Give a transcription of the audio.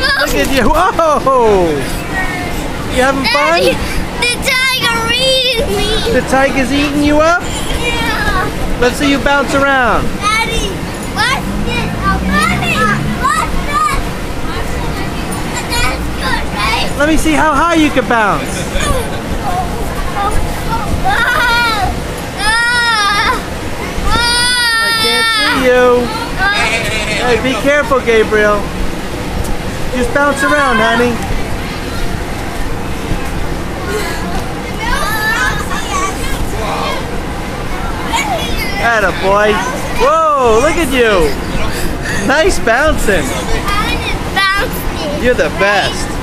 Look at you. Whoa! You having Daddy, fun? the tiger eating me. The tiger's eating you up? Yeah. Let's see you bounce around. Daddy, what's this? Daddy, what's this? That's good, right? Let me see how high you can bounce. I can't see you. Ah. Hey, be careful, Gabriel. Just bounce around, honey. Atta boy. Whoa, look at you. Nice bouncing. You're the best.